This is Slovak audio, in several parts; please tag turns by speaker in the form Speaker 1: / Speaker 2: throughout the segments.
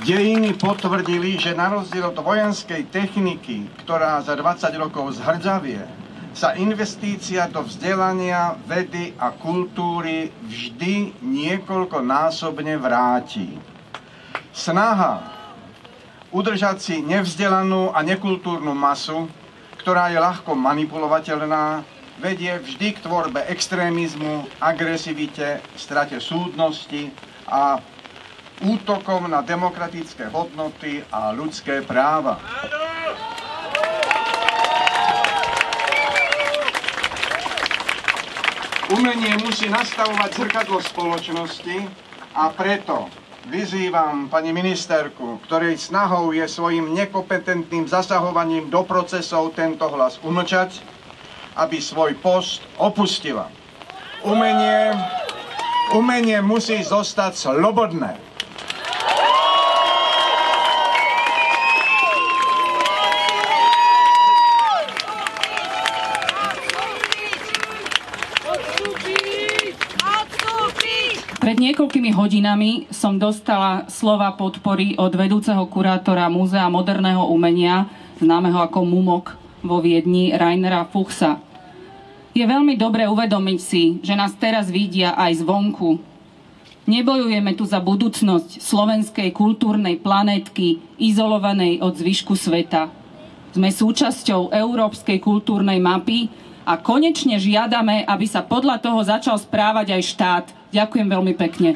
Speaker 1: Dejiny potvrdili, že na rozdiel od vojenskej techniky, ktorá za 20 rokov zhrdzavie, sa investícia do vzdelania, vedy a kultúry vždy niekoľkonásobne vráti. Snaha udržať si nevzdelanú a nekultúrnu masu, ktorá je ľahko manipulovateľná, vedie vždy k tvorbe extrémizmu, agresivite, strate súdnosti a útokom na demokratické hodnoty a ľudské práva. Umenie musí nastavovať zrkadlo spoločnosti a preto vyzývam pani ministerku, ktorej snahou je svojim nekompetentným zasahovaním do procesov tento hlas umlčať, aby svoj post opustila. Umenie, umenie musí zostať slobodné.
Speaker 2: Pred niekoľkými hodinami som dostala slova podpory od vedúceho kurátora Múzea moderného umenia, známeho ako MUMOK vo Viedni, Rainera Fuchsa. Je veľmi dobre uvedomiť si, že nás teraz vidia aj zvonku. Nebojujeme tu za budúcnosť slovenskej kultúrnej planétky, izolovanej od zvyšku sveta. Sme súčasťou európskej kultúrnej mapy a konečne žiadame, aby sa podľa toho začal správať aj štát. Ďakujem veľmi pekne.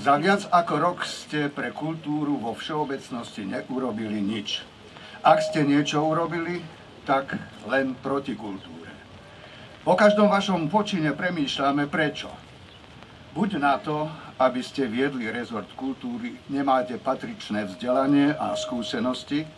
Speaker 1: Za viac ako rok ste pre kultúru vo všeobecnosti neurobili nič. Ak ste niečo urobili, tak len proti kultúre. Po každom vašom počine premýšľame prečo. Buď na to, aby ste viedli rezort kultúry, nemáte patričné vzdelanie a skúsenosti,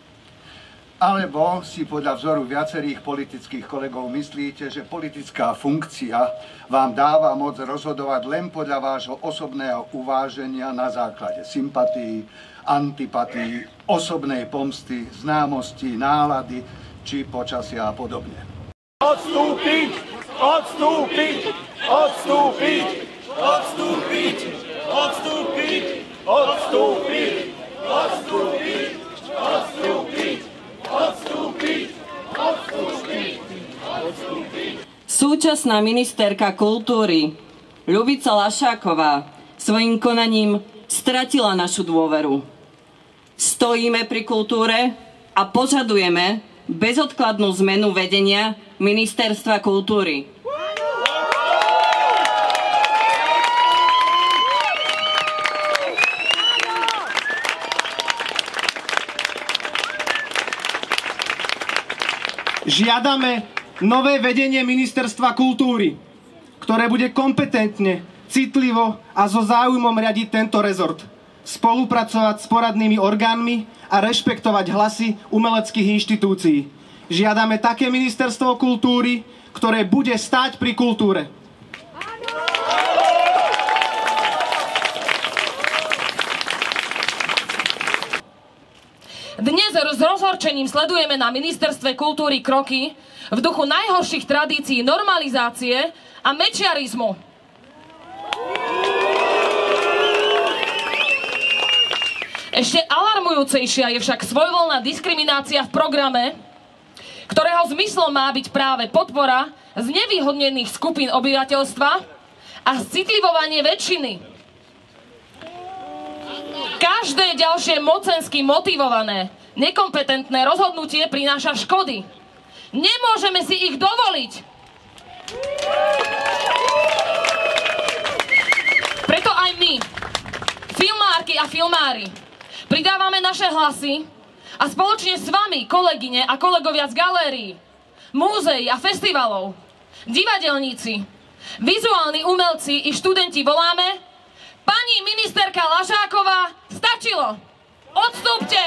Speaker 1: alebo si podľa vzoru viacerých politických kolegov myslíte, že politická funkcia vám dáva moc rozhodovať len podľa vášho osobného uváženia na základe sympatí, antipatí, osobnej pomsty, známosti, nálady či počasia a podobne.
Speaker 3: Odstúpiť! Odstúpiť! Odstúpiť! Odstúpiť! Odstúpiť! Odstúpiť! Odstúpiť! Odstúpiť! Odstúpiť! Odstúpiť! Odstúpiť!
Speaker 4: Súčasná ministerka kultúry Ľubica Lašáková svojim konaním stratila našu dôveru. Stojíme pri kultúre a požadujeme bezodkladnú zmenu vedenia Ministerstva kultúry.
Speaker 5: Žiadame nové vedenie Ministerstva kultúry, ktoré bude kompetentne, citlivo a so záujmom riadiť tento rezort. Spolupracovať s poradnými orgánmi a rešpektovať hlasy umeleckých inštitúcií. Žiadame také ministerstvo kultúry, ktoré bude stáť pri kultúre.
Speaker 6: Dnes s rozhorčením sledujeme na ministerstve kultúry kroky v duchu najhorších tradícií normalizácie a mečiarizmu. Ešte alarmujúcejšia je však svojvoľná diskriminácia v programe, ktorého zmyslom má byť práve podpora z nevýhodnených skupín obyvateľstva a citlivovanie väčšiny. Každé ďalšie mocensky motivované, nekompetentné rozhodnutie prináša škody. Nemôžeme si ich dovoliť. Preto aj my, filmárky a filmári, pridávame naše hlasy a spoločne s vami, kolegyne a kolegovia z galérií, múzeí a festivalov, divadelníci, vizuálni umelci i študenti voláme Pani ministerka Lašáková, stačilo! Odstúpte!